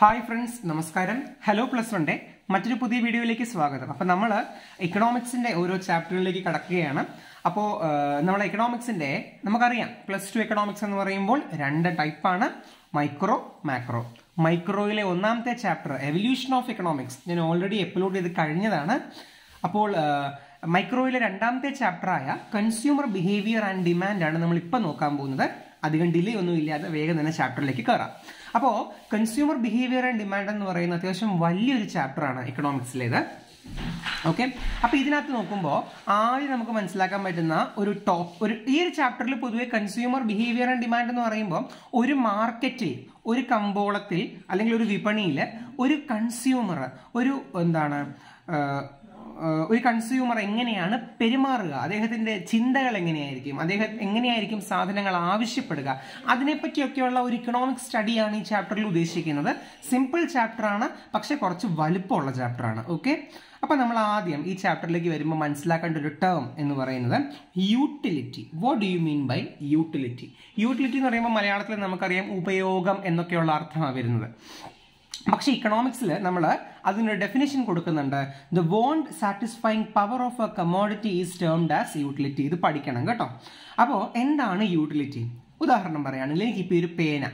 Hi friends നമസ്കാരം. Hello plus വണ്ടെ മറ്റൊരു പുതിയ വീഡിയോയിലേക്ക് സ്വാഗതം. അപ്പോൾ നമ്മൾ ഇക്കണോമിക്സിന്റെ ഓരോ ചാപ്റ്ററിലേക്ക് കടക്കുകയാണ്. അപ്പോൾ നമ്മൾ ഇക്കണോമിക്സിന്റെ നമുക്കറിയാം. പ്ലസ് ടു എക്കണോമിക്സ് എന്ന് പറയുമ്പോൾ രണ്ട് ടൈപ്പാണ് മൈക്രോ മാക്രോ മൈക്രോയിലെ ഒന്നാമത്തെ ചാപ്റ്റർ എവല്യൂഷൻ ഓഫ് ഇക്കണോമിക്സ് ഞാൻ ഓൾറെഡി അപ്ലോഡ് ചെയ്ത് കഴിഞ്ഞതാണ്. അപ്പോൾ മൈക്രോയിലെ രണ്ടാമത്തെ ചാപ്റ്ററായ കൺസ്യൂമർ ബിഹേവിയർ ആൻഡ് ഡിമാൻഡ് ആണ് നമ്മൾ ഇപ്പം നോക്കാൻ പോകുന്നത്. അധികം ഡിലേ ഒന്നും ഇല്ലാതെ വേഗം തന്നെ ചാപ്റ്ററിലേക്ക് കയറാം അപ്പോൾ കൺസ്യൂമർ ബിഹേവിയർ ആൻഡ് ഡിമാൻഡ് എന്ന് പറയുന്ന അത്യാവശ്യം വലിയൊരു ചാപ്റ്ററാണ് ഇക്കണോമിക്സിലേത് ഓക്കെ അപ്പോൾ ഇതിനകത്ത് നോക്കുമ്പോൾ ആദ്യം നമുക്ക് മനസ്സിലാക്കാൻ പറ്റുന്ന ഒരു ടോപ്പ് ഒരു ഈ ഒരു ചാപ്റ്ററിൽ പൊതുവെ കൺസ്യൂമർ ബിഹേവിയർ ആൻഡ് ഡിമാൻഡ് എന്ന് പറയുമ്പോൾ ഒരു മാർക്കറ്റിൽ ഒരു കമ്പോളത്തിൽ അല്ലെങ്കിൽ ഒരു വിപണിയിൽ ഒരു കൺസ്യൂമർ ഒരു എന്താണ് ഒരു കൺസ്യൂമർ എങ്ങനെയാണ് പെരുമാറുക? അദ്ദേഹത്തിന്റെ ചിന്തകൾ എങ്ങനെയായിരിക്കും? അദ്ദേഹം എങ്ങനെയായിരിക്കും സാധനങ്ങൾ ആവശ്യപ്പെടുക? അതിനെപ്പറ്റിയൊക്കെയുള്ള ഒരു ഇക്കണോമിക് സ്റ്റഡിയാണ് ഈ ചാപ്റ്ററിൽ ഉദ്ദേശിക്കുന്നത്. സിമ്പിൾ ചാപ്റ്റർ ആണ് പക്ഷെ കുറച്ച് വലുപ്പമുള്ള ചാപ്റ്റർ ആണ്. ഓക്കെ അപ്പൊ നമ്മൾ ആദ്യം ഈ ചാപ്റ്ററിലേക്ക് വരുമ്പോൾ മനസ്സിലാക്കേണ്ട ഒരു ടേം എന്ന് പറയുന്നത് utility what do you mean by utility utility എന്ന് പറയുമ്പോൾ മലയാളത്തിൽ നമുക്കറിയാം ഉപയോഗം എന്നൊക്കെയുള്ള അർത്ഥമാണ് വരുന്നത്. പക്ഷേ ഇക്കണോമിക്സിൽ നമ്മൾ അതിനൊരു ഡെഫിനേഷൻ കൊടുക്കുന്നുണ്ട്. The want satisfying power of a commodity is termed as utility ഇത് പഠിക്കണം കേട്ടോ. അപ്പോൾ എന്താണ് യൂട്ടിലിറ്റി ഉദാഹരണം പറയുകയാണെങ്കിൽ എനിക്കിപ്പോൾ ഒരു പേന.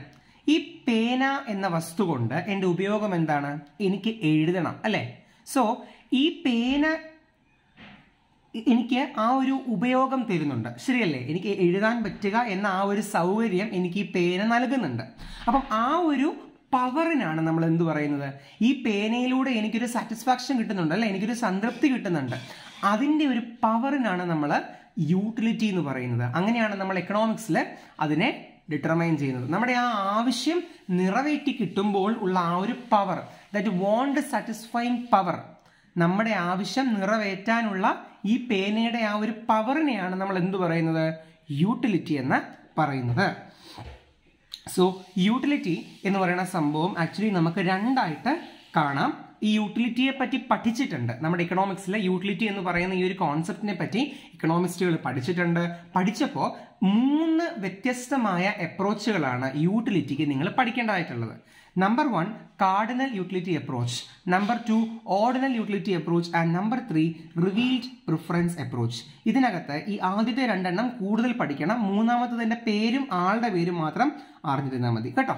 ഈ പേന എന്ന വസ്തു കൊണ്ട് എന്റെ ഉപയോഗം എന്താണ്? എനിക്ക് എഴുതണം അല്ലേ? സോ ഈ പേന എനിക്ക് ആ ഒരു ഉപയോഗം തരുന്നുണ്ട്. ശരിയല്ലേ? എനിക്ക് എഴുതാൻ പറ്റുക എന്ന ആ ഒരു സൗകര്യം എനിക്ക് ഈ പേന നൽകുന്നുണ്ട്. അപ്പം ആ ഒരു പവറിനാണ് നമ്മൾ എന്ത് പറയുന്നത്? ഈ പേനയിലൂടെ എനിക്കൊരു സാറ്റിസ്ഫാക്ഷൻ കിട്ടുന്നുണ്ട് അല്ലെ? എനിക്കൊരു സംതൃപ്തി കിട്ടുന്നുണ്ട്. അതിന്റെ ഒരു പവറിനാണ് നമ്മൾ യൂട്ടിലിറ്റി എന്ന് പറയുന്നത്. അങ്ങനെയാണ് നമ്മൾ എക്കണോമിക്സിൽ അതിനെ ഡിറ്റർമൈൻ ചെയ്യുന്നത്. നമ്മുടെ ആ ആവശ്യം നിറവേറ്റി കിട്ടുമ്പോൾ ഉള്ള ആ ഒരു power that want satisfying power നമ്മുടെ ആവശ്യം നിറവേറ്റാനുള്ള ഈ പേനയുടെ ആ ഒരു പവറിനെയാണ് നമ്മൾ എന്തു പറയുന്നത്? യൂട്ടിലിറ്റി എന്ന് പറയുന്നത്. സോ യൂട്ടിലിറ്റി എന്ന് പറയുന്ന സംഭവം ആക്ച്വലി നമുക്ക് രണ്ടായിട്ട് കാണാം. ഈ യൂട്ടിലിറ്റിയെ പറ്റി പഠിച്ചിട്ടുണ്ട്. നമ്മുടെ ഇക്കണോമിക്സിലെ യൂട്ടിലിറ്റി എന്ന് പറയുന്ന ഈ ഒരു കോൺസെപ്റ്റിനെ പറ്റി ഇക്കണോമിസ്റ്റുകൾ പഠിച്ചിട്ടുണ്ട്. പഠിച്ചപ്പോൾ മൂന്ന് വ്യത്യസ്തമായ അപ്രോച്ചുകളാണ് യൂട്ടിലിറ്റിക്ക് നിങ്ങൾ പഠിക്കേണ്ടതായിട്ടുള്ളത്. Number one cardinal utility approach number two ordinal utility approach and number three revealed preference approach ഇതിനകത്ത് ഈ ആദ്യത്തെ രണ്ടെണ്ണം കൂടുതൽ പഠിക്കണം. മൂന്നാമത്തതിന്റെ പേരും ആളുടെ പേരും മാത്രം അറിഞ്ഞിരുന്നാൽ മതി. കേട്ടോ?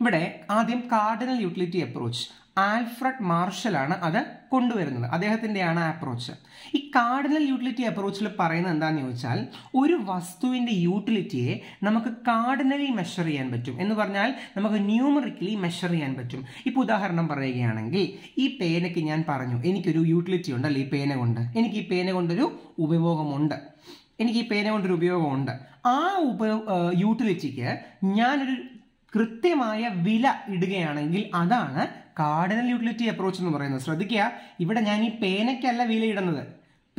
ഇവിടെ ആദ്യം കാർഡിനൽ യൂട്ടിലിറ്റി അപ്രോച്ച് ആൽഫ്രഡ് മാർഷലാണ് അത് കൊണ്ടുവരുന്നത്. അദ്ദേഹത്തിന്റെയാണ് അപ്രോച്ച് ഈ കാർഡിനൽ യൂട്ടിലിറ്റി അപ്രോച്ചിൽ പറയുന്നത് എന്താണെന്ന് ചോദിച്ചാൽ ഒരു വസ്തുവിന്റെ യൂട്ടിലിറ്റിയെ നമുക്ക് കാർഡിനലി മെഷർ ചെയ്യാൻ പറ്റും. എന്ന് പറഞ്ഞാൽ നമുക്ക് ന്യൂമറിക്കലി മെഷർ ചെയ്യാൻ പറ്റും. ഇപ്പോൾ ഉദാഹരണം പറയുകയാണെങ്കിൽ ഈ പേനയ്ക്ക് ഞാൻ പറഞ്ഞു എനിക്കൊരു യൂട്ടിലിറ്റി ഉണ്ടല്ലോ ഈ പേന കൊണ്ട്. എനിക്ക് ഈ പേന കൊണ്ടൊരു ഉപയോഗമുണ്ട്. എനിക്ക് ഈ പേന കൊണ്ടൊരു ഉപയോഗമുണ്ട്. ആ ഉപ യൂട്ടിലിറ്റിക്ക് ഞാനൊരു കൃത്യമായ വില ഇടുകയാണെങ്കിൽ അതാണ് കാർഡിനൽ യൂട്ടിലിറ്റി അപ്രോച്ച് എന്ന് പറയുന്നത്. ശ്രദ്ധിക്കുക ഇവിടെ ഞാൻ ഈ പേനയ്ക്കല്ല വില ഇടുന്നത്.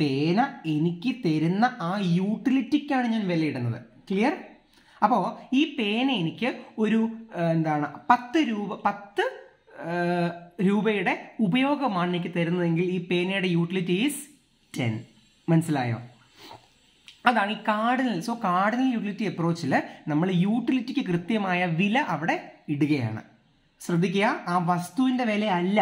പേന എനിക്ക് തരുന്ന ആ യൂട്ടിലിറ്റിക്കാണ് ഞാൻ വില ഇടുന്നത്. ക്ലിയർ അപ്പോൾ ഈ പേന എനിക്ക് ഒരു എന്താണ് പത്ത് രൂപ പത്ത് രൂപയുടെ ഉപയോഗമാണ് എനിക്ക് തരുന്നതെങ്കിൽ ഈ പേനയുടെ യൂട്ടിലിറ്റി ഈസ് ടെൻ. മനസ്സിലായോ? അതാണ് ഈ കാർഡിനൽ സോ കാർഡിനൽ യൂട്ടിലിറ്റി അപ്രോച്ചിൽ നമ്മൾ യൂട്ടിലിറ്റിക്ക് കൃത്യമായ വില അവിടെ ഇടുകയാണ്. ശ്രദ്ധിക്കുക ആ വസ്തുവിന്റെ വില അല്ല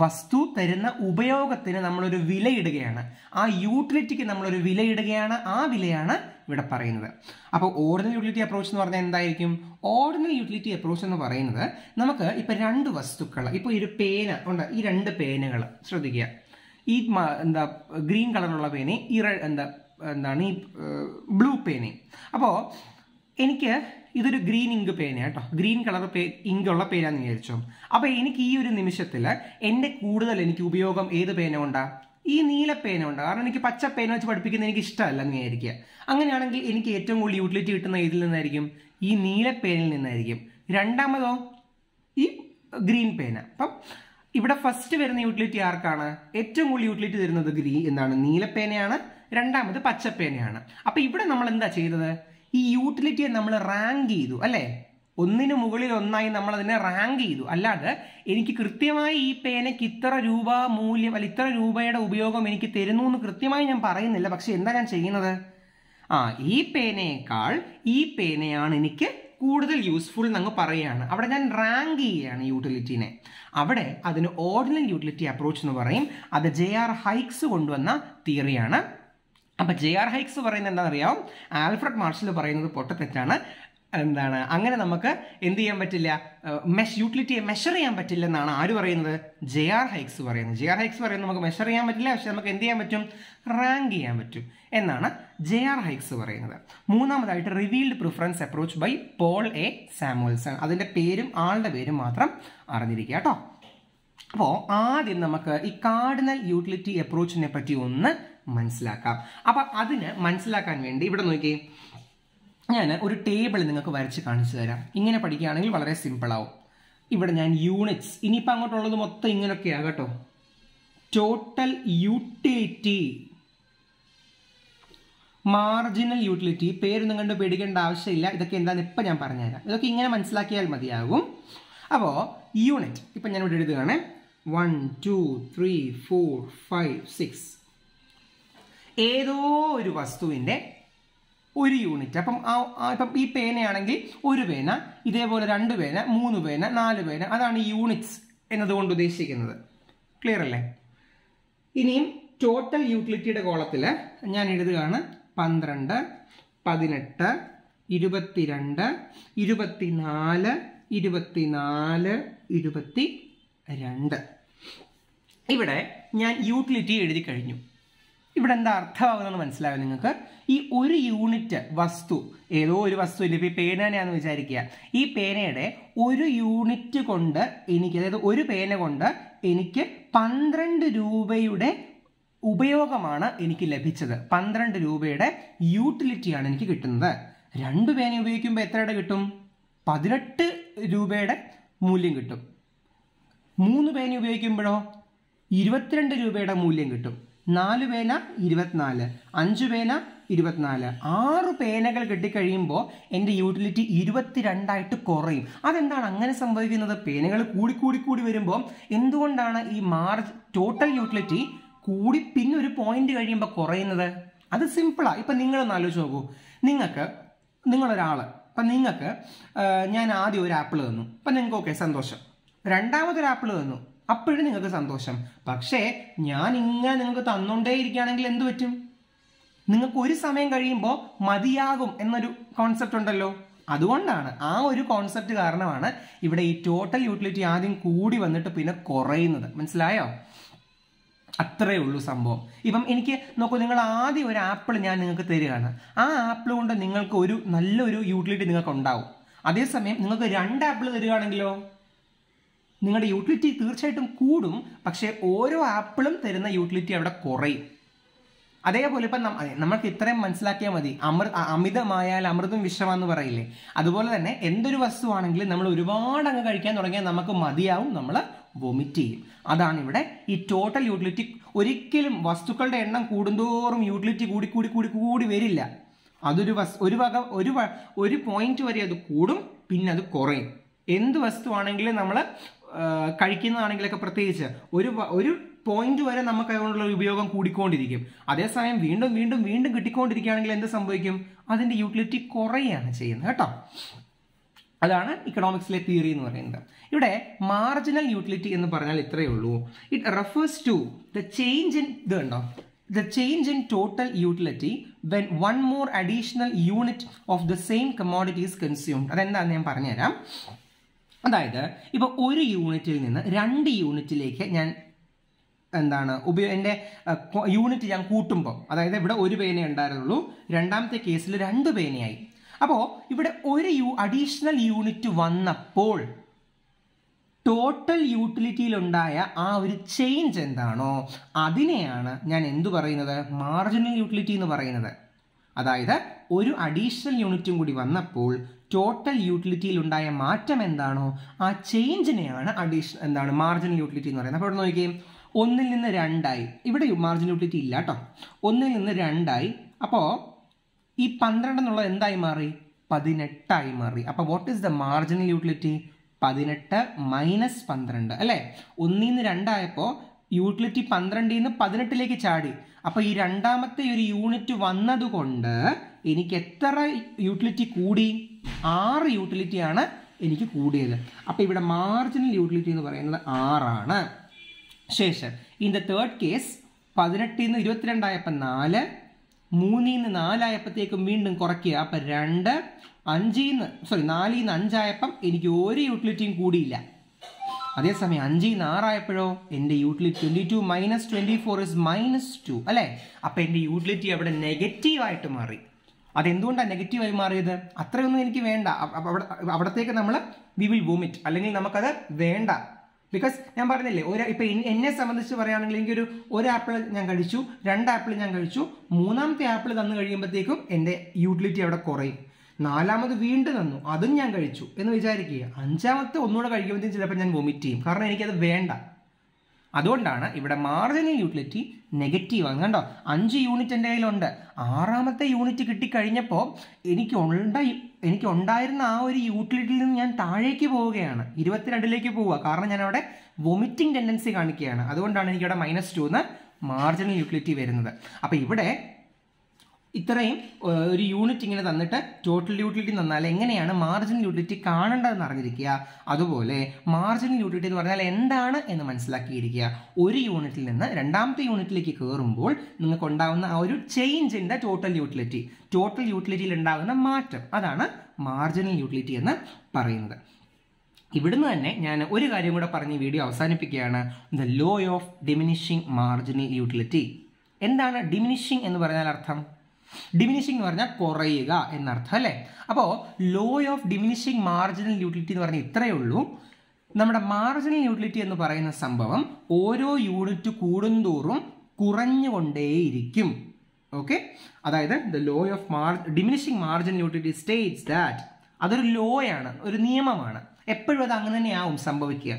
വസ്തു തരുന്ന ഉപയോഗത്തിന് നമ്മളൊരു വിലയിടുകയാണ് ആ യൂട്ടിലിറ്റിക്ക് നമ്മളൊരു വിലയിടുകയാണ് ആ വിലയാണ് ഇവിടെ പറയുന്നത്. അപ്പോൾ ഓർഡിനൽ യൂട്ടിലിറ്റി അപ്രോച്ച് എന്ന് പറഞ്ഞാൽ എന്തായിരിക്കും? ഓർഡിനൽ യൂട്ടിലിറ്റി അപ്രോച്ച് എന്ന് പറയുന്നത് നമുക്ക് ഇപ്പം രണ്ട് വസ്തുക്കൾ ഇപ്പോൾ ഒരു പേന ഉണ്ട് ഈ രണ്ട് പേനകൾ ശ്രദ്ധിക്കുക. ഈ എന്താ ഗ്രീൻ കളറുള്ള പേനയും ഈ എന്താ എന്താണ് ഈ ബ്ലൂ പേനയും. അപ്പോൾ എനിക്ക് ഇതൊരു ഗ്രീൻ ഇങ്ക് പേനയാണ് കേട്ടോ. ഗ്രീൻ കളർ പേ ഇങ്ക് ഉള്ള പേനാന്ന് വിചാരിച്ചു. അപ്പോൾ എനിക്ക് ഈ ഒരു നിമിഷത്തിൽ എന്റെ കൂടുതൽ എനിക്ക് ഉപയോഗം ഏത് പേന കൊണ്ടാ? ഈ നീല പേന ഉണ്ട് കാരണം എനിക്ക് പച്ച പേന വെച്ച് പഠിപ്പിക്കുന്നത് എനിക്ക് ഇഷ്ടമല്ല എന്ന് വിചാരിക്കുക. അങ്ങനെയാണെങ്കിൽ എനിക്ക് ഏറ്റവും കൂടുതൽ യൂട്ടിലിറ്റി കിട്ടുന്ന ഇതിൽ നിന്നായിരിക്കും? ഈ നീല പേനയിൽ നിന്നായിരിക്കും. രണ്ടാമതോ ഈ ഗ്രീൻ പേന. അപ്പം ഇവിടെ ഫസ്റ്റ് വരുന്ന യൂട്ടിലിറ്റി ആർക്കാണ്? ഏറ്റവും കൂടുതൽ യൂട്ടിലിറ്റി തരുന്നത് ഗ്രീ എന്താണ്? നീലപ്പേനയാണ് രണ്ടാമത് പച്ചപ്പേനയാണ്. അപ്പോൾ ഇവിടെ നമ്മൾ എന്താ ചെയ്തത്? ഈ യൂട്ടിലിറ്റിയെ നമ്മൾ റാങ്ക് ചെയ്തു അല്ലേ? ഒന്നിനു മുകളിൽ ഒന്നായി നമ്മൾ അതിനെ റാങ്ക് ചെയ്തു. അല്ലാതെ എനിക്ക് കൃത്യമായി ഈ പേനയ്ക്ക് ഇത്ര രൂപ മൂല്യം അല്ല ഇത്ര രൂപയുടെ ഉപയോഗം എനിക്ക് തരുന്നു എന്ന് കൃത്യമായി ഞാൻ പറയുന്നില്ല. പക്ഷെ എന്താ ഞാൻ ചെയ്യുന്നത്? ആ ഈ പേനയേക്കാൾ ഈ പേനയാണ് എനിക്ക് കൂടുതൽ യൂസ്ഫുൾ എന്നങ്ങ് പറയുകയാണ്. അവിടെ ഞാൻ റാങ്ക് ചെയ്യുകയാണ് യൂട്ടിലിറ്റീനെ അവിടെ അതിന് ഓർഡിനൽ യൂട്ടിലിറ്റി അപ്രോച്ച് എന്ന് പറയും. അത് ജെ ആർ ഹൈക്സ് കൊണ്ടുവന്ന തിയറിയാണ് അപ്പൊ ജെ ആർ ഹൈക്സ് പറയുന്നത് എന്താണെന്നറിയാം ആൽഫ്രഡ് മാർഷൽ പറയുന്നത് പൊട്ടത്തെറ്റാണ് എന്താണ്? അങ്ങനെ നമുക്ക് എന്ത് ചെയ്യാൻ പറ്റില്ല? മെഷ് യൂട്ടിലിറ്റിയെ മെഷർ ചെയ്യാൻ പറ്റില്ല എന്നാണ് ആര് പറയുന്നത്? ജെ ആർ ഹൈക്സ് പറയുന്നത്. ജെ ആർ ഹൈക്സ് പറയുന്നത് നമുക്ക് മെഷർ ചെയ്യാൻ പറ്റില്ല പക്ഷെ നമുക്ക് എന്ത് ചെയ്യാൻ പറ്റും? റാങ്ക് ചെയ്യാൻ പറ്റും എന്നാണ് ജെ ആർ ഹൈക്സ് പറയുന്നത്. മൂന്നാമതായിട്ട് revealed preference approach by Paul A Samuelson അതിന്റെ പേരും ആളുടെ പേരും മാത്രം അറിഞ്ഞിരിക്കുക കേട്ടോ. അപ്പോൾ ആദ്യം നമുക്ക് ഈ കാർഡിനൽ യൂട്ടിലിറ്റി അപ്രോച്ചിനെ പറ്റി ഒന്ന് മനസ്സിലാക്കാം. അപ്പം അതിന് മനസ്സിലാക്കാൻ വേണ്ടി ഇവിടെ നോക്കി ഞാൻ ഒരു ടേബിൾ നിങ്ങൾക്ക് വരച്ച് കാണിച്ചു തരാം. ഇങ്ങനെ പഠിക്കുകയാണെങ്കിൽ വളരെ സിമ്പിൾ ആവും. ഇവിടെ ഞാൻ യൂണിറ്റ്സ് ഇനിയിപ്പോൾ അങ്ങോട്ടുള്ളത് മൊത്തം ഇങ്ങനെയൊക്കെയാണ് കേട്ടോ. ടോട്ടൽ യൂട്ടിലിറ്റി മാർജിനൽ യൂട്ടിലിറ്റി പേരൊന്നും കണ്ട് പേടിക്കേണ്ട ആവശ്യമില്ല. ഇതൊക്കെ എന്താണെന്ന് ഇപ്പം ഞാൻ പറഞ്ഞുതരാം. ഇതൊക്കെ ഇങ്ങനെ മനസ്സിലാക്കിയാൽ മതിയാകും. അപ്പോൾ യൂണിറ്റ് ഇപ്പം ഞാൻ ഇവിടെ എഴുതുകയാണ്. One two three four five six ഏതോ ഒരു വസ്തുവിന്റെ ഒരു യൂണിറ്റ് അപ്പം ആ ഇപ്പം ഈ പേനയാണെങ്കിൽ ഒരു പേന ഇതേപോലെ രണ്ട് പേന മൂന്ന് പേന നാല് പേന അതാണ് യൂണിറ്റ്സ് എന്നതുകൊണ്ട് ഉദ്ദേശിക്കുന്നത്. ക്ലിയർ അല്ലേ? ഇനിയും ടോട്ടൽ യൂട്ടിലിറ്റിയുടെ കോളത്തിൽ ഞാൻ എഴുതുകയാണ് പന്ത്രണ്ട് പതിനെട്ട് ഇരുപത്തിരണ്ട് ഇരുപത്തിനാല് ഇരുപത്തിനാല് ഇരുപത്തി രണ്ട് ഇവിടെ ഞാൻ യൂട്ടിലിറ്റി എഴുതി കഴിഞ്ഞു. ഇവിടെ എന്താ അർത്ഥമാകുന്നത് മനസ്സിലാവും നിങ്ങൾക്ക്? ഈ ഒരു യൂണിറ്റ് വസ്തു ഏതോ ഒരു വസ്തു ഇല്ല? ഇപ്പോൾ ഈ പേനയാണെന്ന് വിചാരിക്കുക. ഈ പേനയുടെ ഒരു യൂണിറ്റ് കൊണ്ട് എനിക്ക് അതായത് ഒരു പേന കൊണ്ട് എനിക്ക് പന്ത്രണ്ട് രൂപയുടെ ഉപയോഗമാണ് എനിക്ക് ലഭിച്ചത്. പന്ത്രണ്ട് രൂപയുടെ യൂട്ടിലിറ്റിയാണ് എനിക്ക് കിട്ടുന്നത്. രണ്ട് പേന ഉപയോഗിക്കുമ്പോൾ എത്രയുടെ കിട്ടും? പതിനെട്ട് രൂപയുടെ മൂല്യം കിട്ടും. മൂന്ന് പേന ഉപയോഗിക്കുമ്പോഴോ? ഇരുപത്തിരണ്ട് രൂപയുടെ മൂല്യം കിട്ടും. നാല് പേന ഇരുപത്തിനാല് അഞ്ച് പേന ഇരുപത്തിനാല്. ആറ് പേനകൾ കിട്ടിക്കഴിയുമ്പോൾ എന്റെ യൂട്ടിലിറ്റി ഇരുപത്തിരണ്ടായിട്ട് കുറയും. അതെന്താണ് അങ്ങനെ സംഭവിക്കുന്നത്? പേനകൾ കൂടി കൂടി കൂടി വരുമ്പോൾ എന്തുകൊണ്ടാണ് ഈ മാർജ് ടോട്ടൽ യൂട്ടിലിറ്റി കൂടി പിന്നെ ഒരു പോയിന്റ് കഴിയുമ്പോൾ കുറയുന്നത്? അത് സിമ്പിളാണ് ഇപ്പം നിങ്ങളൊന്ന് ആലോചിച്ച് നോക്കൂ. നിങ്ങൾക്ക് നിങ്ങളൊരാൾ അപ്പം നിങ്ങൾക്ക് ഞാൻ ആദ്യം ഒരു ആപ്പിൾ തന്നു. അപ്പം നിങ്ങൾക്ക് ഓക്കെ സന്തോഷം. രണ്ടാമതൊരു ആപ്പിൾ തന്നു. അപ്പോഴും നിങ്ങൾക്ക് സന്തോഷം. പക്ഷേ ഞാൻ ഇങ്ങനെ നിങ്ങൾക്ക് തന്നുകൊണ്ടേ ഇരിക്കുകയാണെങ്കിൽ എന്ത് പറ്റും? നിങ്ങൾക്ക് ഒരു സമയം കഴിയുമ്പോൾ മതിയാകും എന്നൊരു കോൺസെപ്റ്റ് ഉണ്ടല്ലോ. അതുകൊണ്ടാണ് ആ ഒരു കോൺസെപ്റ്റ് കാരണമാണ് ഇവിടെ ഈ ടോട്ടൽ യൂട്ടിലിറ്റി ആദ്യം കൂടി വന്നിട്ട് പിന്നെ കുറയുന്നത്. മനസ്സിലായോ? അത്രേ ഉള്ളൂ സംഭവം. ഇപ്പം എനിക്ക് നോക്കൂ നിങ്ങൾ ആദ്യം ഒരു ആപ്പിൾ ഞാൻ നിങ്ങൾക്ക് തരികയാണ്. ആ ആപ്പിൾ കൊണ്ട് നിങ്ങൾക്ക് ഒരു നല്ലൊരു യൂട്ടിലിറ്റി നിങ്ങൾക്ക് ഉണ്ടാവും അതേസമയം നിങ്ങൾക്ക് രണ്ട് ആപ്പിൾ തരികയാണെങ്കിലോ? നിങ്ങളുടെ യൂട്ടിലിറ്റി തീർച്ചയായിട്ടും കൂടും പക്ഷേ ഓരോ ആപ്പിളും തരുന്ന യൂട്ടിലിറ്റി അവിടെ കുറയും. അതേപോലെ ഇപ്പം നമ്മൾക്ക് ഇത്രയും മനസ്സിലാക്കിയാൽ മതി. അമൃ അമിതമായാൽ അമൃതം വിഷമാന്ന് പറയില്ലേ? അതുപോലെ തന്നെ എന്തൊരു വസ്തുവാണെങ്കിലും നമ്മൾ ഒരുപാട് അങ്ങ് കഴിക്കാൻ തുടങ്ങിയാൽ നമുക്ക് മതിയാവും നമ്മൾ വൊമിറ്റ് ചെയ്യും. അതാണ് ഇവിടെ ഈ ടോട്ടൽ യൂട്ടിലിറ്റി ഒരിക്കലും വസ്തുക്കളുടെ എണ്ണം കൂടുന്തോറും യൂട്ടിലിറ്റി കൂടി കൂടി കൂടി കൂടി വരില്ല. അതൊരു വസ് ഒരു വക ഒരു ഒരു പോയിന്റ് വരെ അത് കൂടും പിന്നെ അത് കുറയും. എന്ത് വസ്തുവാണെങ്കിലും നമ്മൾ കഴിക്കുന്നതാണെങ്കിലൊക്കെ പ്രത്യേകിച്ച് ഒരു ഒരു പോയിന്റ് വരെ നമുക്ക് അതുകൊണ്ടുള്ള ഉപയോഗം കൂടിക്കൊണ്ടിരിക്കും. അതേസമയം വീണ്ടും വീണ്ടും വീണ്ടും കിട്ടിക്കൊണ്ടിരിക്കുകയാണെങ്കിൽ എന്ത് സംഭവിക്കും? അതിന്റെ യൂട്ടിലിറ്റി കുറയുകയാണ് ചെയ്യുന്നത് കേട്ടോ. അതാണ് ഇക്കണോമിക്സിലെ തിയറി എന്ന് പറയുന്നത്. ഇവിടെ മാർജിനൽ യൂട്ടിലിറ്റി എന്ന് പറഞ്ഞാൽ ഇത്രയേ ഉള്ളൂ. It refers to the change in ഇത് ഉണ്ടോ the change in total utility when one more additional unit of the same commodities consumed അതെന്താണെന്ന് ഞാൻ പറഞ്ഞുതരാം. അതായത് ഇപ്പൊ ഒരു യൂണിറ്റിൽ നിന്ന് രണ്ട് യൂണിറ്റിലേക്ക് ഞാൻ എന്താണ് ഉപയോ എന്റെ യൂണിറ്റ് ഞാൻ കൂട്ടുമ്പോൾ അതായത് ഇവിടെ ഒരു പേന ഉണ്ടായിരുന്നുള്ളൂ രണ്ടാമത്തെ കേസിൽ രണ്ട് പേനയായി. അപ്പോൾ ഇവിടെ ഒരു യു അഡീഷണൽ യൂണിറ്റ് വന്നപ്പോൾ ടോട്ടൽ യൂട്ടിലിറ്റിയിലുണ്ടായ ആ ഒരു ചേഞ്ച് എന്താണോ അതിനെയാണ് ഞാൻ എന്തു പറയുന്നത്? മാർജിനൽ യൂട്ടിലിറ്റി എന്ന് പറയുന്നത്. അതായത് ഒരു അഡീഷണൽ യൂണിറ്റും കൂടി വന്നപ്പോൾ ടോട്ടൽ യൂട്ടിലിറ്റിയിൽ ഉണ്ടായ മാറ്റം എന്താണോ ആ ചേഞ്ചിനെയാണ് അഡീഷൻ എന്താണ് മാർജിനൽ യൂട്ടിലിറ്റി എന്ന് പറയുന്നത്. അപ്പോൾ ഇവിടെ നോക്കിയേ ഒന്നിൽ നിന്ന് രണ്ടായി. ഇവിടെ മാർജിനൽ യൂട്ടിലിറ്റി ഇല്ല കേട്ടോ ഒന്നിൽ നിന്ന് രണ്ടായി. അപ്പോൾ ഈ പന്ത്രണ്ട് എന്നുള്ളത് എന്തായി മാറി? പതിനെട്ടായി മാറി. അപ്പോൾ what is the marginal utility പതിനെട്ട് മൈനസ് പന്ത്രണ്ട് അല്ലേ? ഒന്നിൽ നിന്ന് രണ്ടായപ്പോൾ യൂട്ടിലിറ്റി പന്ത്രണ്ടിൽ നിന്ന് പതിനെട്ടിലേക്ക് ചാടി. അപ്പോൾ ഈ രണ്ടാമത്തെ ഒരു യൂണിറ്റ് വന്നതുകൊണ്ട് എനിക്ക് എത്ര യൂട്ടിലിറ്റി കൂടി? ആറ് യൂട്ടിലിറ്റിയാണ് എനിക്ക് കൂടിയത്. അപ്പോൾ ഇവിടെ മാർജിനൽ യൂട്ടിലിറ്റി എന്ന് പറയുന്നത് ആറാണ്. ശേഷം ഇൻ ദ തേർഡ് കേസ് പതിനെട്ടിൽ നിന്ന് ഇരുപത്തിരണ്ടായപ്പോൾ നാല് മൂന്നിൽ നിന്ന് നാലായപ്പോഴത്തേക്കും വീണ്ടും കുറയ്ക്കുക. അപ്പം രണ്ട് അഞ്ചിൽ നിന്ന് സോറി നാലിൽ നിന്ന് അഞ്ചായപ്പം എനിക്ക് ഒരു യൂട്ടിലിറ്റിയും കൂടിയില്ല. അതേസമയം അഞ്ചിൽ നിന്ന് ആറായപ്പോഴോ? എന്റെ utility twenty two minus twenty four is minus two അല്ലേ? അപ്പം എന്റെ യൂട്ടിലിറ്റി അവിടെ നെഗറ്റീവായിട്ട് മാറി. അതെന്തുകൊണ്ടാണ് നെഗറ്റീവായി മാറിയത്? അത്രയൊന്നും എനിക്ക് വേണ്ട. അവിടത്തേക്ക് നമ്മൾ വി വിൽ വോമിറ്റ് അല്ലെങ്കിൽ നമുക്കത് വേണ്ട. ബിക്കോസ് ഞാൻ പറഞ്ഞില്ലേ ഒരു ഇപ്പം എന്നെ സംബന്ധിച്ച് പറയുകയാണെങ്കിൽ എനിക്കൊരു ഒരു ആപ്പിൾ ഞാൻ കഴിച്ചു രണ്ട് ആപ്പിൾ ഞാൻ കഴിച്ചു മൂന്നാമത്തെ ആപ്പിൾ തന്നു കഴിയുമ്പോഴത്തേക്കും എന്റെ യൂട്ടിലിറ്റി അവിടെ കുറയും. നാലാമത് വീണ്ടും തന്നു അതും ഞാൻ കഴിച്ചു എന്ന് വിചാരിക്കുക. അഞ്ചാമത്തെ ഒന്നുകൂടെ കഴിക്കുമ്പോഴത്തേക്കും ചിലപ്പോൾ ഞാൻ വോമിറ്റ് ചെയ്യും. കാരണം എനിക്കത് വേണ്ട. അതുകൊണ്ടാണ് ഇവിടെ മാർജിനൽ യൂട്ടിലിറ്റി നെഗറ്റീവ് ആണ്. കണ്ടോ? അഞ്ച് യൂണിറ്റ് എന്റെ കയ്യിലുണ്ട്. ആറാമത്തെ യൂണിറ്റ് കിട്ടിക്കഴിഞ്ഞപ്പോൾ എനിക്ക് ഉണ്ടായി എനിക്ക് ഉണ്ടായിരുന്ന ആ ഒരു യൂട്ടിലിറ്റിയിൽ നിന്ന് ഞാൻ താഴേക്ക് പോവുകയാണ്. ഇരുപത്തിരണ്ടിലേക്ക് പോവുക. കാരണം ഞാൻ അവിടെ വൊമിറ്റിംഗ് ടെൻഡൻസി കാണിക്കുകയാണ്. അതുകൊണ്ടാണ് എനിക്കവിടെ മൈനസ് ടു എന്ന് മാർജിനൽ യൂട്ടിലിറ്റി വരുന്നത്. അപ്പോൾ ഇവിടെ ഇത്രയും ഒരു യൂണിറ്റ് ഇങ്ങനെ തന്നിട്ട് ടോട്ടൽ യൂട്ടിലിറ്റി തന്നാൽ എങ്ങനെയാണ് മാർജിനൽ യൂട്ടിലിറ്റി കാണേണ്ടതെന്ന് അറിഞ്ഞിരിക്കുക. അതുപോലെ മാർജിനൽ യൂട്ടിലിറ്റി എന്ന് പറഞ്ഞാൽ എന്താണ് എന്ന് മനസ്സിലാക്കിയിരിക്കുക. ഒരു യൂണിറ്റിൽ നിന്ന് രണ്ടാമത്തെ യൂണിറ്റിലേക്ക് കയറുമ്പോൾ നിങ്ങൾക്ക് ഉണ്ടാകുന്ന ആ ഒരു change in the total utility total യൂട്ടിലിറ്റിയിൽ ഉണ്ടാകുന്ന മാറ്റം. അതാണ് മാർജിനൽ യൂട്ടിലിറ്റി എന്ന് പറയുന്നത്. ഇവിടുന്ന് തന്നെ ഞാൻ ഒരു കാര്യം കൂടെ പറഞ്ഞ് വീഡിയോ അവസാനിപ്പിക്കുകയാണ്. The law of diminishing marginal utility എന്താണ് ഡിമിനിഷിങ് എന്ന് പറഞ്ഞാൽ അർത്ഥം? ഡിമിനിഷിങ് എന്ന് പറഞ്ഞാൽ കുറയുക എന്നർത്ഥം അല്ലേ? അപ്പോൾ law of diminishing marginal utility എന്ന് പറഞ്ഞാൽ ഇത്രയേ ഉള്ളൂ. നമ്മുടെ മാർജിനൽ യൂട്ടിലിറ്റി എന്ന് പറയുന്ന സംഭവം ഓരോ യൂണിറ്റ് കൂടുന്തോറും കുറഞ്ഞുകൊണ്ടേയിരിക്കും. ഓക്കെ അതായത് the law of mar diminishing marginal utility states that അതൊരു ലോയാണ് ഒരു നിയമമാണ്. എപ്പോഴും അത് അങ്ങനെ തന്നെയാവും സംഭവിക്കുക.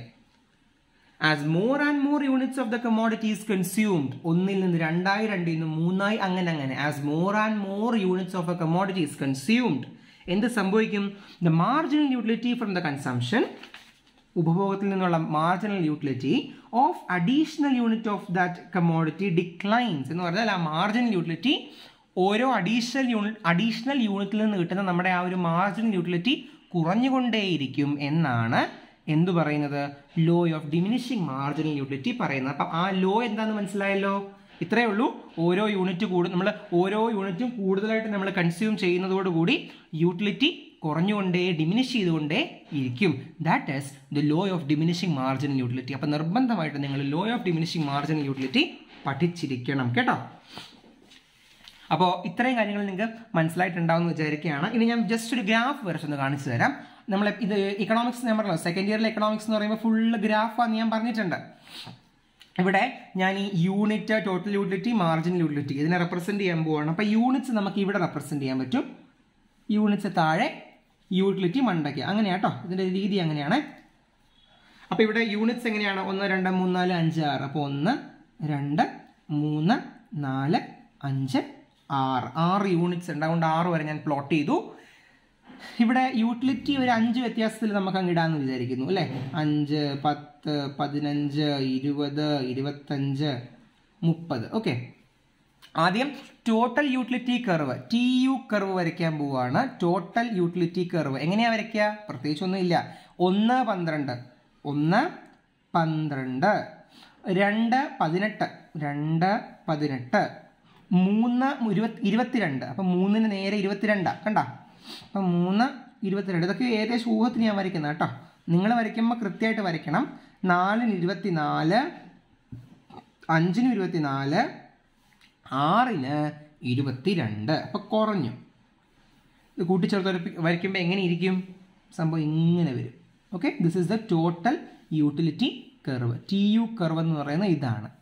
As more and more units of the commodities consumed ഒന്നിൽ നിന്ന് രണ്ടായി രണ്ടിൽ നിന്ന് മൂന്നായി അങ്ങനെ അങ്ങനെ. As more and more units of a commodities consumed എന്ത് സംഭവിക്കും? The marginal utility from the consumption ഉപഭോഗത്തിൽ നിന്നുള്ള marginal utility of additional unit of that commodity declines എന്ന് പറഞ്ഞാൽ ആ മാർജിനൽ യൂട്ടിലിറ്റി ഓരോ അഡീഷണൽ യൂണിറ്റ് അഡീഷണൽ യൂണിറ്റിൽ നിന്ന് കിട്ടുന്ന നമ്മുടെ ആ ഒരു മാർജിനൽ യൂട്ടിലിറ്റി കുറഞ്ഞുകൊണ്ടേയിരിക്കും എന്നാണ് എന്തു പറയുന്നത്? Law of diminishing marginal utility പറയുന്നത്. അപ്പം ആ ലോ എന്താണെന്ന് മനസ്സിലായല്ലോ? ഇത്രയേ ഉള്ളൂ. ഓരോ യൂണിറ്റ് കൂടു നമ്മൾ ഓരോ യൂണിറ്റും കൂടുതലായിട്ട് നമ്മൾ കൺസ്യൂം ചെയ്യുന്നതോടുകൂടി യൂട്ടിലിറ്റി കുറഞ്ഞുകൊണ്ടേ ഡിമിനിഷ് ചെയ്തുകൊണ്ടേ ഇരിക്കും. That is the law of diminishing marginal utility അപ്പം നിർബന്ധമായിട്ട് നിങ്ങൾ law of diminishing marginal utility പഠിച്ചിരിക്കണം. കേട്ടോ? അപ്പോൾ ഇത്രയും കാര്യങ്ങൾ നിങ്ങൾക്ക് മനസ്സിലായിട്ടുണ്ടാവും എന്ന് വിചാരിക്കുകയാണ്. ഇനി ഞാൻ ജസ്റ്റ് ഒരു ഗ്രാഫ് വരച്ചൊന്ന് കാണിച്ചു തരാം. നമ്മൾ ഇത് ഇക്കണോമിക്സ് ഞാൻ പറഞ്ഞല്ലോ. സെക്കൻഡ് ഇയറിൽ എക്കണോമിക്സ് എന്ന് പറയുമ്പോൾ ഫുള്ള് ഗ്രാഫാന്ന് ഞാൻ പറഞ്ഞിട്ടുണ്ട്. ഇവിടെ ഞാൻ ഈ unit total utility marginal utility ഇതിനെ റെപ്രസെന്റ് ചെയ്യാൻ പോവാണ്. അപ്പോൾ യൂണിറ്റ്സ് നമുക്ക് ഇവിടെ റെപ്രസെന്റ് ചെയ്യാൻ പറ്റും. യൂണിറ്റ്സ് താഴെ യൂട്ടിലിറ്റി മണ്ടയ്ക്ക്. അങ്ങനെയാട്ടോ ഇതിന്റെ രീതി അങ്ങനെയാണ്. അപ്പോൾ ഇവിടെ യൂണിറ്റ്സ് എങ്ങനെയാണ്? ഒന്ന് രണ്ട് മൂന്ന് നാല് അഞ്ച് ആറ്. അപ്പോൾ ഒന്ന് രണ്ട് മൂന്ന് നാല് അഞ്ച് ആറ്. ആറ് യൂണിറ്റ്സ് ഉണ്ട്. അതുകൊണ്ട് ആറ് വരെ ഞാൻ പ്ലോട്ട് ചെയ്തു. ഇവിടെ യൂട്ടിലിറ്റി ഒരു അഞ്ച് വ്യത്യാസത്തിൽ നമുക്ക് അങ്ങ് ഇടാന്ന് വിചാരിക്കുന്നു അല്ലേ? അഞ്ച് പത്ത് പതിനഞ്ച് ഇരുപത് ഇരുപത്തഞ്ച് മുപ്പത്. ഓക്കെ ആദ്യം total utility curve T U curve വരയ്ക്കാൻ പോവുകയാണ് ടോട്ടൽ യൂട്ടിലിറ്റി കർവ് എങ്ങനെയാ വരയ്ക്കുക? ഇല്ല. ഒന്ന് പന്ത്രണ്ട്. ഒന്ന് പന്ത്രണ്ട്. രണ്ട് പതിനെട്ട്. രണ്ട് പതിനെട്ട്. മൂന്ന് ഇരുപത്തി ഇരുപത്തിരണ്ട്. അപ്പം മൂന്നിന് നേരെ ഇരുപത്തിരണ്ടാണ് കണ്ട? അപ്പം മൂന്ന് ഇരുപത്തിരണ്ട്. ഇതൊക്കെ ഏകദേശം ഊഹത്തിന് ഞാൻ വരയ്ക്കുന്നത് കേട്ടോ. നിങ്ങൾ വരയ്ക്കുമ്പോൾ കൃത്യമായിട്ട് വരയ്ക്കണം. നാലിന് ഇരുപത്തിനാല് അഞ്ചിന് ഇരുപത്തിനാല് ആറിന് ഇരുപത്തിരണ്ട്. അപ്പം കുറഞ്ഞു. ഇത് കൂട്ടിച്ചേർത്ത് വരയ്ക്കുമ്പോൾ എങ്ങനെ ഇരിക്കും? സംഭവം ഇങ്ങനെ വരും. Okay this is the total utility curve T U curve എന്ന് പറയുന്നത് ഇതാണ്.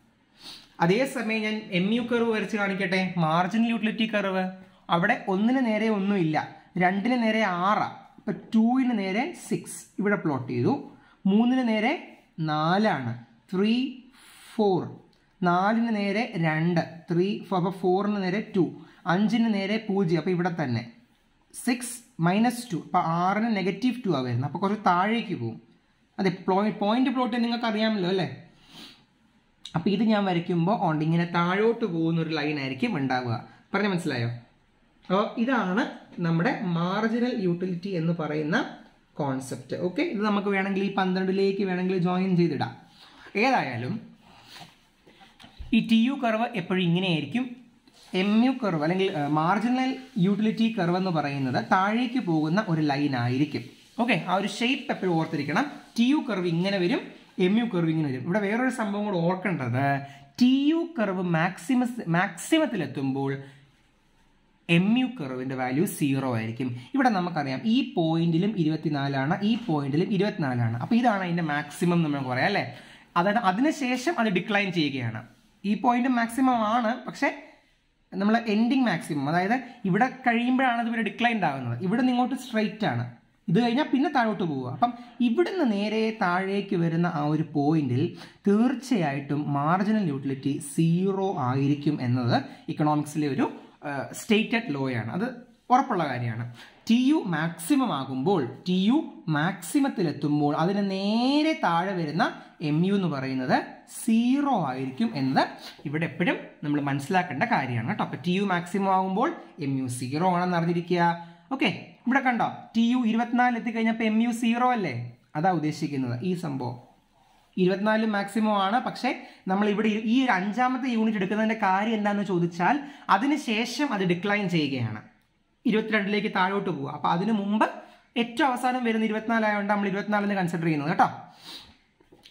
അതേസമയം ഞാൻ എം യു കർവ് വരച്ച് കാണിക്കട്ടെ? മാർജിനൽ യൂട്ടിലിറ്റി കർവ് അവിടെ ഒന്നിന് നേരെ ഒന്നുമില്ല. രണ്ടിന് നേരെ ആറാ. ഇപ്പം ടൂവിന് നേരെ സിക്സ് ഇവിടെ പ്ലോട്ട് ചെയ്തു. മൂന്നിന് നേരെ നാലാണ്. ത്രീ ഫോർ നാലിന് നേരെ രണ്ട്. ത്രീ അപ്പോൾ ഫോറിന് നേരെ ടു അഞ്ചിന് നേരെ പൂജ്യം. അപ്പോൾ ഇവിടെ തന്നെ. സിക്സ് മൈനസ് ടു അപ്പോൾ ആറിന് നെഗറ്റീവ് ടു ആ വരുന്നത്. അപ്പോൾ കുറച്ച് താഴേക്ക് പോകും അതെ പോയിന്റ് പ്ലോട്ട് നിങ്ങൾക്ക് അറിയാമല്ലോ അല്ലേ? അപ്പോൾ ഇത് ഞാൻ വരയ്ക്കുമ്പോൾ ഓണ്ട് ഇങ്ങനെ താഴോട്ട് പോകുന്ന ഒരു ലൈൻ ആയിരിക്കും ഉണ്ടാവുക. പറഞ്ഞ് മനസ്സിലായോ? അപ്പോൾ ഇതാണ് നമ്മുടെ മാർജിനൽ യൂട്ടിലിറ്റി എന്ന് പറയുന്ന കോൺസെപ്റ്റ് ഓക്കെ ഇത് നമുക്ക് വേണമെങ്കിൽ ഈ പന്ത്രണ്ടിലേക്ക് വേണമെങ്കിൽ ജോയിൻ ചെയ്തിടാം. ഏതായാലും ഈ ടി യു കർവ് എപ്പോഴും ഇങ്ങനെയായിരിക്കും. എം യു കർവ് അല്ലെങ്കിൽ മാർജിനൽ യൂട്ടിലിറ്റി കർവ് എന്ന് പറയുന്നത് താഴേക്ക് പോകുന്ന ഒരു ലൈൻ ആയിരിക്കും. ഓക്കെ ആ ഒരു ഷേപ്പ് എപ്പോഴും ഓർത്തിരിക്കണം. ടി യു കർവ് ഇങ്ങനെ വരും. എം യു കർവ് ഇങ്ങനെ വരും. ഇവിടെ വേറൊരു സംഭവം കൂടെ ഓർക്കേണ്ടത്. ടി യു കർവ് മാക്സിമസ് മാക്സിമത്തിലെത്തുമ്പോൾ എം യു കർവിന്റെ വാല്യൂ സീറോ ആയിരിക്കും. ഇവിടെ നമുക്കറിയാം ഈ പോയിന്റിലും ഇരുപത്തിനാലാണ് ഈ പോയിന്റിലും ഇരുപത്തിനാലാണ്. അപ്പോൾ ഇതാണ് അതിന്റെ മാക്സിമം നമ്മൾ പറയാം അല്ലേ? അതായത് അതിനുശേഷം അത് ഡിക്ലൈൻ ചെയ്യുകയാണ്. ഈ പോയിന്റ് മാക്സിമം ആണ് പക്ഷേ നമ്മൾ എൻഡിങ് മാക്സിമം അതായത് ഇവിടെ കഴിയുമ്പോഴാണ് അത് ഇവിടെ ഡിക്ലൈൻഡ് ആകുന്നത് ഇവിടെ നിങ്ങോട്ട് സ്ട്രെയിറ്റ് ആണ്. ഇത് കഴിഞ്ഞാൽ പിന്നെ താഴോട്ട് പോവുക. അപ്പം ഇവിടുന്ന് നേരെ താഴേക്ക് വരുന്ന ആ ഒരു പോയിന്റിൽ തീർച്ചയായിട്ടും മാർജിനൽ യൂട്ടിലിറ്റി സീറോ ആയിരിക്കും എന്നത് ഇക്കണോമിക്സിലെ ഒരു സ്റ്റേറ്റഡ് ലോയാണ് അത് ഉറപ്പുള്ള കാര്യമാണ്. ടി യു മാക്സിമം ആകുമ്പോൾ ടി യു മാക്സിമത്തിലെത്തുമ്പോൾ അതിന് നേരെ താഴെ വരുന്ന എം യു എന്ന് പറയുന്നത് സീറോ ആയിരിക്കും എന്നത് ഇവിടെ എപ്പോഴും നമ്മൾ മനസ്സിലാക്കേണ്ട കാര്യമാണ് കേട്ടോ. അപ്പോൾ ടി യു മാക്സിമം ആകുമ്പോൾ എം യു സീറോ ആണെന്ന് അറിഞ്ഞിരിക്കുക. ഓക്കെ ഇവിടെ കണ്ടോ? ടി യു ഇരുപത്തിനാല് എത്തിക്കഴിഞ്ഞപ്പോൾ എം യു സീറോ അല്ലേ? അതാ ഉദ്ദേശിക്കുന്നത് ഈ സംഭവം. ഇരുപത്തിനാല് മാക്സിമം ആണ്. പക്ഷേ നമ്മൾ ഇവിടെ ഈ ഒരു അഞ്ചാമത്തെ യൂണിറ്റ് എടുക്കുന്നതിന്റെ കാര്യം എന്താണെന്ന് ചോദിച്ചാൽ അതിനുശേഷം അത് ഡിക്ലൈൻ ചെയ്യുകയാണ്. ഇരുപത്തിരണ്ടിലേക്ക് താഴോട്ട് പോവുക. അപ്പോൾ അതിനു മുമ്പ് ഏറ്റവും അവസാനം വരുന്ന ഇരുപത്തിനാലായതുകൊണ്ട് നമ്മൾ ഇരുപത്തിനാലിന് കൺസിഡർ ചെയ്യുന്നത് കേട്ടോ.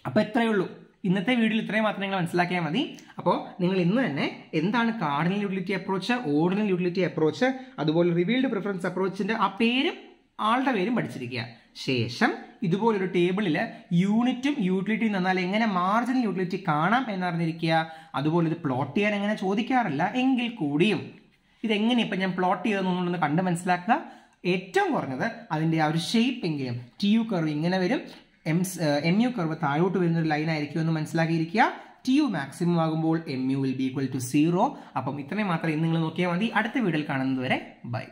അപ്പോൾ ഇത്രയേ ഉള്ളൂ. ഇന്നത്തെ വീഡിയോയിൽ ഇത്രയും മാത്രം നിങ്ങൾ മനസ്സിലാക്കിയാൽ മതി. അപ്പോൾ നിങ്ങൾ ഇന്ന് തന്നെ എന്താണ് cardinal utility approach ordinal utility approach അതുപോലെ റിവീൽഡ് പ്രിഫറൻസ് അപ്രോച്ചിന്റെ ആ പേരും ആളുടെ പേരും പഠിച്ചിരിക്കുക. ശേഷം ഇതുപോലൊരു ടേബിളിൽ യൂണിറ്റും യൂട്ടിലിറ്റിയും തന്നാൽ എങ്ങനെ മാർജിനൽ യൂട്ടിലിറ്റി കാണാം എന്നറിഞ്ഞിരിക്കുക. അതുപോലെ ഇത് പ്ലോട്ട് ചെയ്യാൻ എങ്ങനെ ചോദിക്കാറില്ല എങ്കിൽ കൂടിയും. ഇതെങ്ങനെ ഇപ്പം ഞാൻ പ്ലോട്ട് ചെയ്തെന്നൊന്ന് കണ്ട് മനസ്സിലാക്കുക. ഏറ്റവും കുറഞ്ഞത് അതിന്റെ ആ ഒരു ഷേപ്പ് എങ്കിലും ടി യു കർവ് ഇങ്ങനെ വരും. എം എം യു കർവ് താഴോട്ട് വരുന്ന ഒരു ലൈൻ ആയിരിക്കും എന്ന് മനസ്സിലാക്കിയിരിക്കുക. ടി യു മാക്സിമം ആകുമ്പോൾ M U will be equal to zero അപ്പം ഇത്രയും മാത്രമേ നിങ്ങൾ നോക്കിയാൽ മതി. അടുത്ത വീഡിയോയിൽ കാണുന്നത് വരെ ബൈ